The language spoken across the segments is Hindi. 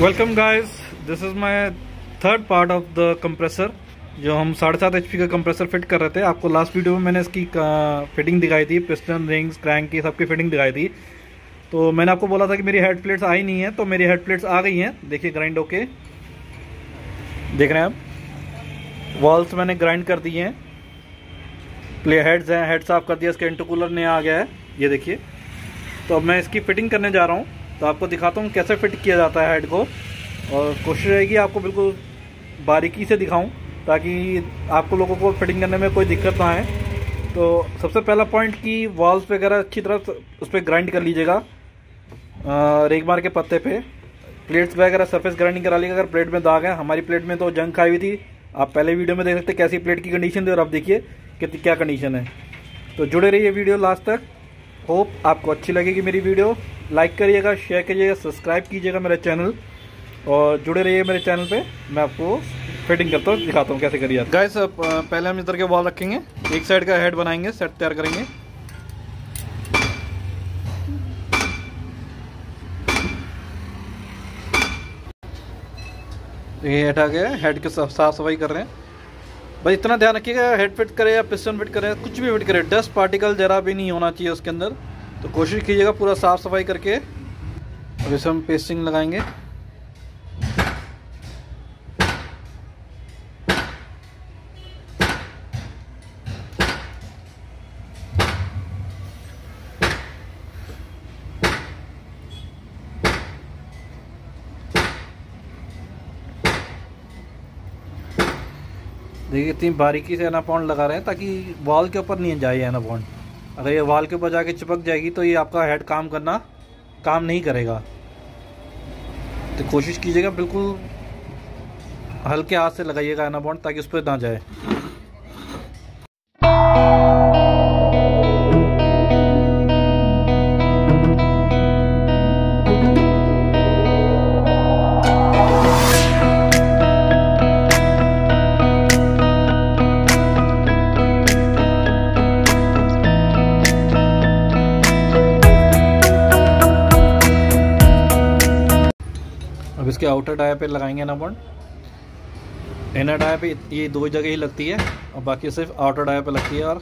Welcome guys this is my third part of the compressor जो हम साढ़े सात एचपी का कंप्रेसर फिट कर रहे थे। आपको लास्ट वीडियो में मैंने इसकी फिटिंग दिखाई थी पिस्टन रिंग्स क्रैंक की सबकी फिटिंग दिखाई थी। तो मैंने आपको बोला था कि मेरी हेड प्लेट्स आई नहीं है तो मेरी हेड प्लेट्स आ गई हैं। देखिए ग्राइंड होके। देख रहे हैं आप? वॉल्स मैंने ग्राइंड कर दिए हैं। प्ले हेड्स हैं हेड साफ़ कर दिया, इसका इंटरकूलर नया आ गया है। ये देखिए। तो अब मैं इसकी फिटिंग करने जा रहा हूँ। तो आपको दिखाता हूँ कैसे फिट किया जाता है हेड को। और कोशिश रहेगी आपको बिल्कुल बारीकी से दिखाऊँ, ताकि आपको लोगों को फिटिंग करने में कोई दिक्कत ना आए। तो सबसे पहला पॉइंट कि वॉल्स वगैरह अच्छी तरह उस पर ग्राइंड कर लीजिएगा। रेग मार के पत्ते पे। प्लेट्स वगैरह सरफेस ग्राइंडिंग करा लीजिएगा। अगर प्लेट में दाग है, हमारी प्लेट में तो जंग खाई हुई थी। आप पहले वीडियो में देख सकते कैसी प्लेट की कंडीशन थी और अब देखिए कि क्या कंडीशन है। तो जुड़े रहिए वीडियो लास्ट तक। होप आपको अच्छी लगेगी मेरी वीडियो। लाइक करिएगा शेयर करिएगा सब्सक्राइब कीजिएगा मेरे चैनल और जुड़े रहिए मेरे चैनल पे। मैं आपको फिटिंग करता हूँ, दिखाता हूँ कैसे करिए गाइस पहले हम इधर के वॉल रखेंगे। एक साइड का हेड बनाएँगे सेट तैयार करेंगे। ये हटा के हेड के साफ़ सफ़ाई कर रहे हैं। भाई, इतना ध्यान रखिएगा हेड फिट करें या पिस्टन फिट करें, कुछ भी फिट करें डस्ट पार्टिकल जरा भी नहीं होना चाहिए उसके अंदर। तो कोशिश कीजिएगा पूरा साफ़ सफ़ाई करके। अब इसे हम पेस्टिंग लगाएँगे देखिए इतनी बारीकी से एना पॉन्ड लगा रहे हैं ताकि वाल के ऊपर नहीं जाए एना पॉन्ड अगर ये वाल के ऊपर जाके चिपक जाएगी तो ये आपका हेड काम करना काम नहीं करेगा। तो कोशिश कीजिएगा बिल्कुल हल्के हाथ से लगाइएगा एना बॉन्ड ताकि उस पर ना जाए। इसके आउटर डाया पे लगाएँगे ना बॉन्ड इनर डाया पे ये दो जगह ही लगती है, और बाकी सिर्फ़ आउटर डाया पे लगती है और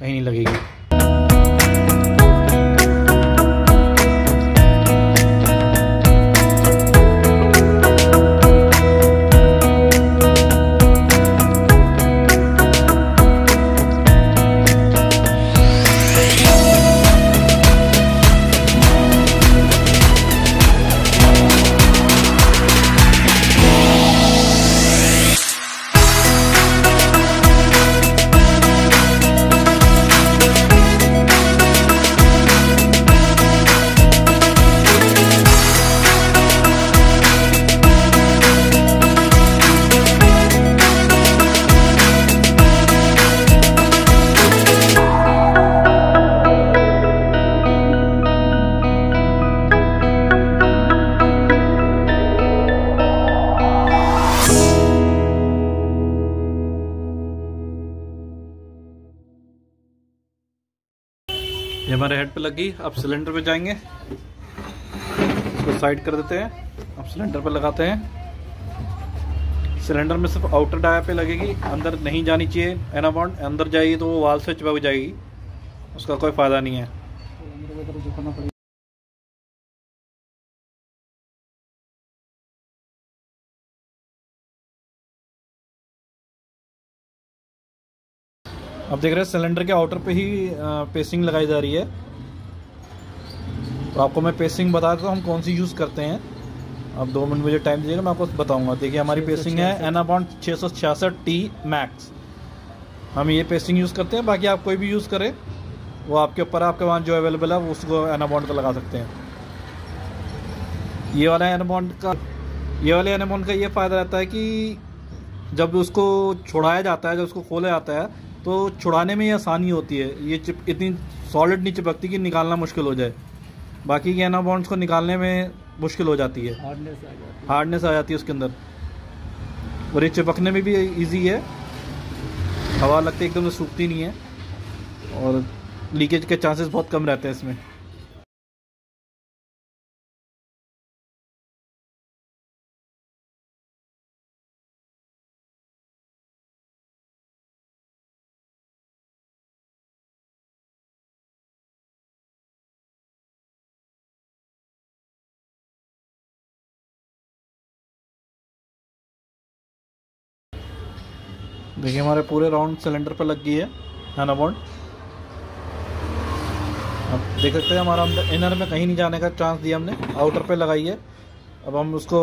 कहीं नहीं लगेगी। हमारे हेड पे लगी। अब सिलेंडर पे जाएँगे। इसको साइड कर देते हैं। अब सिलेंडर पे लगाते हैं। सिलेंडर में सिर्फ़ आउटर डाया पे लगेगी। अंदर नहीं जानी चाहिए। एनाबॉन्ड अंदर जाएगी तो वो वाल से चिपक जाएगी। उसका कोई फ़ायदा नहीं है। अब देख रहे हैं सिलेंडर के आउटर पे ही पेसिंग लगाई जा रही है। तो आपको मैं पेसिंग बता देता हूँ हम कौन सी यूज़ करते हैं। अब दो मिनट मुझे टाइम दीजिएगा मैं आपको बताऊँगा। देखिए हमारी पेसिंग है एनाबॉन्ड छः सौ छियासठ टी मैक्स हम ये पेसिंग यूज़ करते हैं बाकी आप कोई भी यूज़ करें वो आपके ऊपर आपके वहाँ जो अवेलेबल है उसको एनाबॉन्ड का लगा सकते हैं। ये वाला एनाबॉन्ड का ये वाले एनाबॉन्ड का ये फ़ायदा रहता है कि जब उसको छोड़ाया जाता है जब उसको खोला जाता है तो छुड़ाने में ये आसानी होती है। ये चिप इतनी सॉलिड नहीं चिपकती कि निकालना मुश्किल हो जाए। बाकी के एना बॉन्ड्स को निकालने में मुश्किल हो जाती है। हार्डनेस आ जाती है। हार्डनेस आ जाती है उसके अंदर। और ये चिपकने में भी ईजी है। हवा लगती एकदम से सूखती नहीं है। और लीकेज के चांसेस बहुत कम रहते हैं इसमें। देखिए, हमारे पूरे राउंड सिलेंडर पर लग गई है हैना बॉन्ड अब देख सकते हैं, हमारा अंदर इनर में कहीं नहीं जाने का चांस दिया हमने आउटर पे लगाई है। अब हम उसको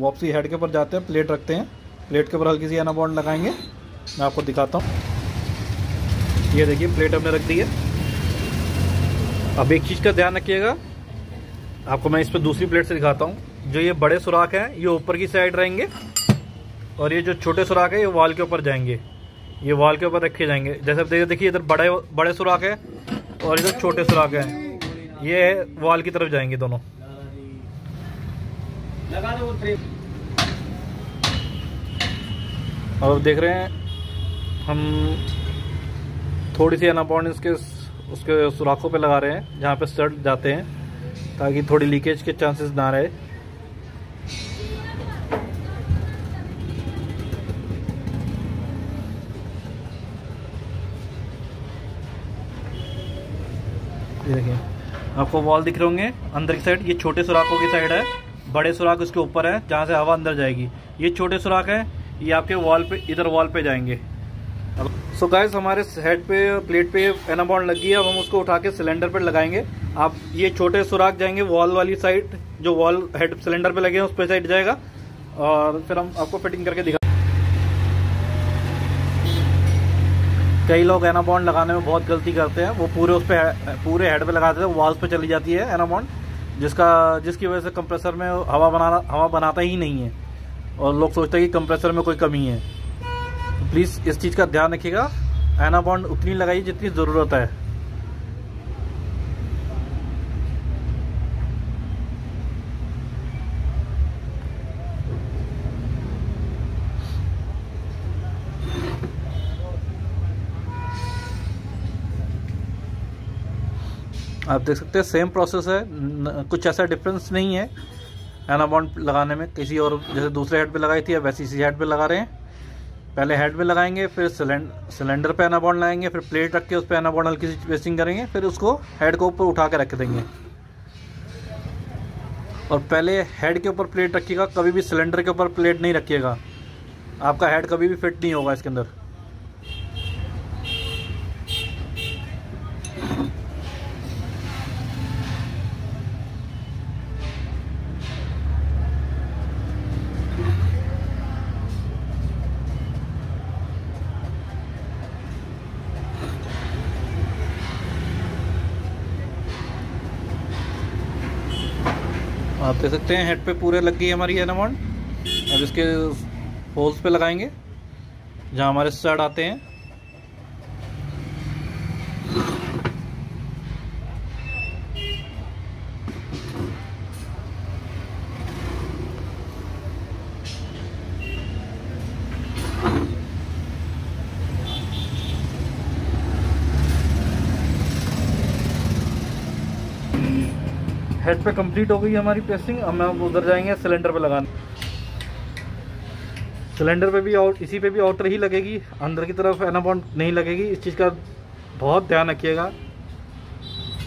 वापसी हेड के ऊपर जाते हैं प्लेट रखते हैं। प्लेट के ऊपर हल्की सी एना बॉन्ड लगाएँगे। मैं आपको दिखाता हूँ। ये देखिए प्लेट हमने रख दी है। अब एक चीज़ का ध्यान रखिएगा। आपको मैं इस पर दूसरी प्लेट से दिखाता हूँ। जो ये बड़े सुराख हैं, ये ऊपर की साइड रहेंगे। और ये जो छोटे सुराख है ये वाल के ऊपर जाएँगे। ये वाल के ऊपर रखे जाएँगे। जैसे देखिए देखिए इधर बड़े बड़े सुराख है और इधर छोटे सुराख हैं। ये वाल की तरफ़ जाएँगे दोनों। और देख रहे हैं हम थोड़ी सी अनापॉर्ड इसके उसके सुराखों पे लगा रहे हैं जहाँ पे स्टड जाते हैं ताकि थोड़ी लीकेज के चांसेस ना रहे। ये देखिए। आपको वॉल दिख रहे होंगे, अंदर की साइड ये छोटे सुराखों की साइड है, बड़े सुराख उसके ऊपर है, जहाँ से हवा अंदर जाएगी। ये छोटे सुराख है, ये आपके वॉल पे, इधर वॉल पे जाएँगे। सो so गाइस हमारे हेड पे प्लेट पे एनाबॉन्ड लगी है, अब हम उसको उठा के सिलेंडर पे लगाएँगे। आप, ये छोटे सुराख जाएँगे वॉल वाली साइड जो वॉल हेड सिलेंडर पे लगे हैं, उस पर साइड जाएगा। और फिर हम आपको फिटिंग करके दिखा कई लोग एनाबॉन्ड लगाने में बहुत गलती करते हैं। वो पूरे उस पर पूरे हेड पे लगाते हैं वॉल्स पे चली जाती है एनाबॉन्ड जिसका, जिसकी वजह से कंप्रेसर में हवा बनाना, हवा बनाता ही नहीं है। और लोग सोचते हैं कि कंप्रेसर में कोई कमी है। तो प्लीज़ इस चीज़ का ध्यान रखिएगा। एनाबॉन्ड उतनी लगाइए जितनी ज़रूरत है। आप देख सकते हैं सेम प्रोसेस है न, कुछ ऐसा डिफरेंस नहीं है। एनाबॉन्ड लगाने में किसी और जैसे दूसरे हेड पे लगाई थी अब वैसे इसी हेड पे लगा रहे हैं। पहले हेड पे लगाएँगे फिर सिलेंडर पे एनाबॉन्ड लगाएँगे फिर प्लेट रख के उस पर एनाबॉन्ड हल्की सी पेस्टिंग करेंगे फिर उसको हेड को ऊपर उठा के रख देंगे। और पहले हेड के ऊपर प्लेट रखिएगा कभी भी सिलेंडर के ऊपर प्लेट नहीं रखिएगा। आपका हेड कभी भी फिट नहीं होगा इसके अंदर। आप देख सकते हैं हेड पे पूरे लग गई हमारी एनामॉन्ड अब इसके होल्स पे लगाएँगे, जहाँ हमारे स्टड आते हैं। हेड पे कंप्लीट हो गई हमारी पेस्टिंग अब हम उधर जाएँगे सिलेंडर पे लगाने। सिलेंडर पे भी आउट इसी पे भी आउटर ही लगेगी, अंदर की तरफ़ एनाबॉन्ड नहीं लगेगी। इस चीज़ का बहुत ध्यान रखिएगा।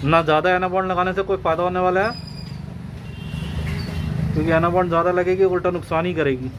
ना ज़्यादा एनाबॉन्ड लगाने से कोई फ़ायदा होने वाला है, क्योंकि एनाबॉन्ड ज़्यादा लगेगी, उल्टा नुकसान ही करेगी।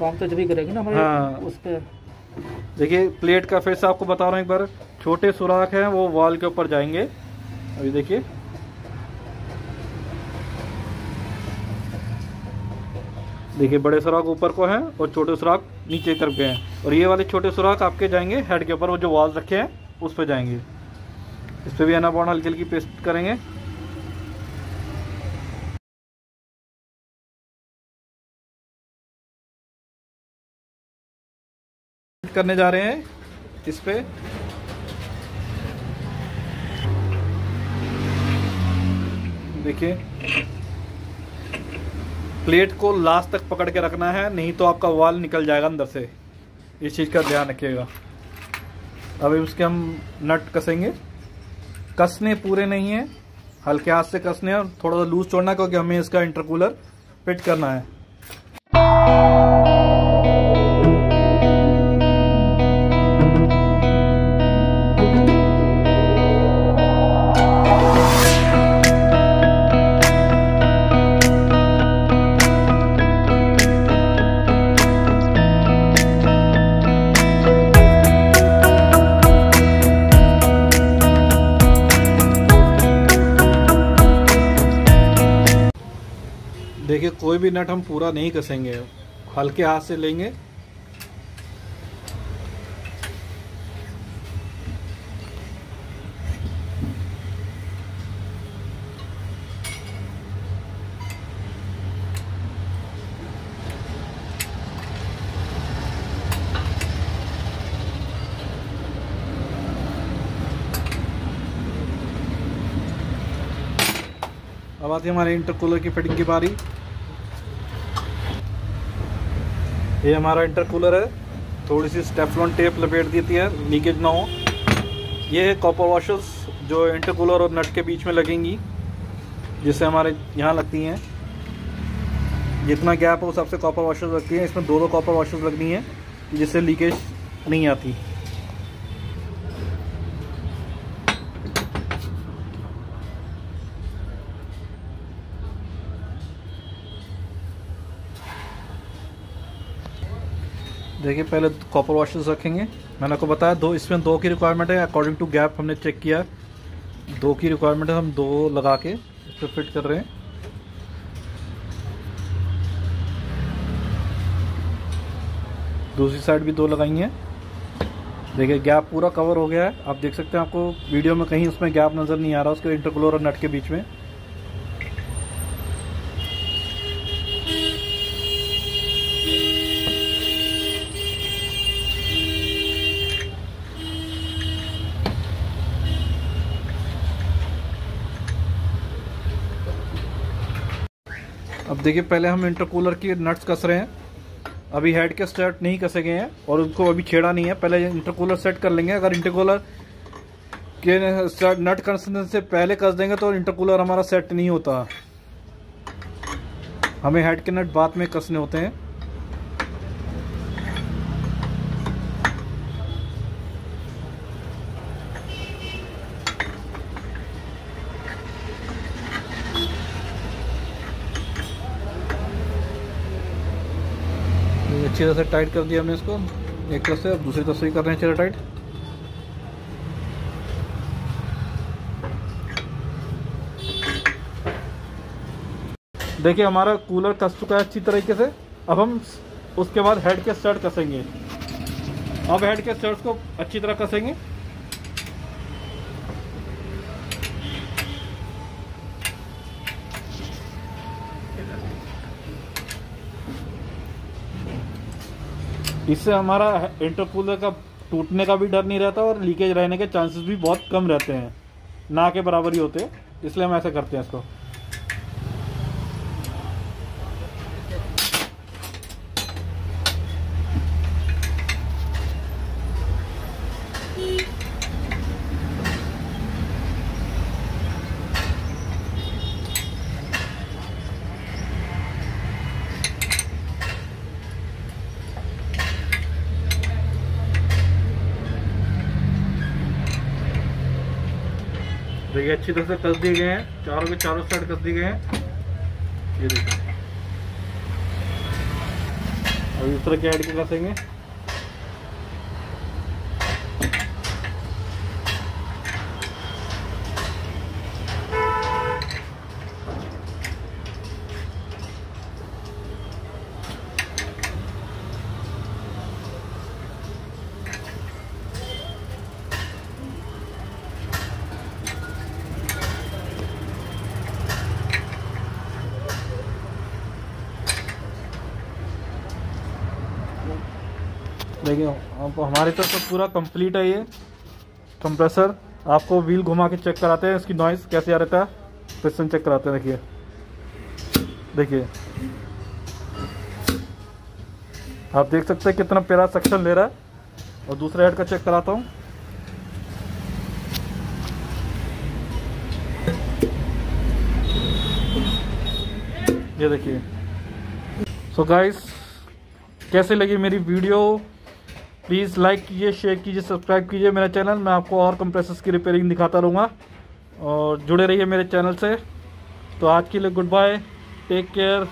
काम तो जब भी करेगी ना हमारे हाँ। उस पर देखिए प्लेट का फिर से आपको बता रहा हूँ एक बार। छोटे सुराख हैं वो वॉल के ऊपर जाएँगे। अभी देखिए। देखिए बड़े सुराख ऊपर को हैं और छोटे सुराख नीचे की तरफ़ गए हैं। और ये वाले छोटे सुराख आपके जाएँगे हेड के ऊपर वो जो वॉल रखे हैं उस पर जाएँगे। इस पर भी एनाबॉन्ड हल्की हल्की पेस्ट करेंगे। करने जा रहे हैं? इस पे? देखिए। प्लेट को लास्ट तक पकड़ के रखना है, नहीं तो आपका वाल निकल जाएगा अंदर से। इस चीज़ का ध्यान रखिएगा। अभी उसके हम नट कसेंगे। कसने पूरे नहीं है। हल्के हाथ से कसने और थोड़ा सा लूज छोड़ना, क्योंकि हमें इसका इंटरकूलर फिट करना है। देखिए, कोई भी नट हम पूरा नहीं कसेंगे। हल्के हाथ से लेंगे। अब आती है हमारे इंटरकूलर की फिटिंग की बारी। ये हमारा इंटरकूलर है। थोड़ी सी स्टेफलॉन टेप लपेट देती है लीकेज ना हो। ये है कॉपर वॉशर्स जो इंटरकूलर और नट के बीच में लगेंगी, जिससे हमारे यहाँ लगती हैं। जितना गैप हो उस सबसे कॉपर वॉशर्स लगती हैं। इसमें दो दो कॉपर वॉशर्स लगनी है, जिससे लीकेज नहीं आती। देखिए, पहले कॉपर वॉशर्स रखेंगे। मैंने आपको बताया, दो, इसमें दो की रिक्वायरमेंट है। अकॉर्डिंग टू गैप हमने चेक किया। दो की रिक्वायरमेंट है, हम दो लगा के इस पर फिट कर रहे हैं। दूसरी साइड भी दो लगाई हैं। देखिए गैप पूरा कवर हो गया है। आप देख सकते हैं आपको वीडियो में कहीं उसमें गैप नज़र नहीं आ रहा, उसके इंटरकुलर और नट के बीच में। देखिए, पहले हम इंटरकूलर की नट्स कस रहे हैं। अभी हेड के सेट नहीं कसे गए हैं और उनको अभी छेड़ा नहीं है। पहले इंटरकूलर सेट कर लेंगे। अगर इंटरकूलर के नट कसने से पहले कस देंगे तो इंटरकूलर हमारा सेट नहीं होता। हमें हेड के नट बाद में कसने होते हैं। अच्छी तरह से टाइट कर दिया हमने इसको। एक तरफ़ से, दूसरी तरफ़ से ही कर रहे हैं चलो टाइट देखिए, हमारा कूलर कस चुका है अच्छी तरीके से। अब हम उसके बाद हेड के स्टर्ट कसेंगे। अब हेड के स्टर्ट को अच्छी तरह कसेंगे। इससे हमारा इंटरकूलर का टूटने का भी डर नहीं रहता और लीकेज रहने के चांसेस भी बहुत कम रहते हैं। ना के बराबर ही होते हैं इसलिए हम ऐसा करते हैं इसको। देखिए, अच्छी तरह से कस दिए गए हैं। चारों के चारों साइड कस दिए गए हैं। ये देखिए। अब इस तरह के ऐड के कसेंगे देखिए आपको हमारे तरफ़ तो पूरा कंप्लीट है ये कंप्रेसर आपको व्हील घुमा के चेक कराते हैं इसकी नॉइस कैसे आ रहता है। पिस्टन चेक कराते हैं, देखिए। देखिए। आप देख सकते हैं कितना प्यारा सक्शन ले रहा है। और दूसरे हेड का चेक कराता हूँ। ये देखिए। सो गाइस कैसे लगी मेरी वीडियो प्लीज़ लाइक कीजिए शेयर कीजिए सब्सक्राइब कीजिए मेरा चैनल मैं आपको और कंप्रेसर्स की रिपेयरिंग दिखाता रहूँगा। और जुड़े रहिए मेरे चैनल से। तो आज के लिए गुड बाय टेक केयर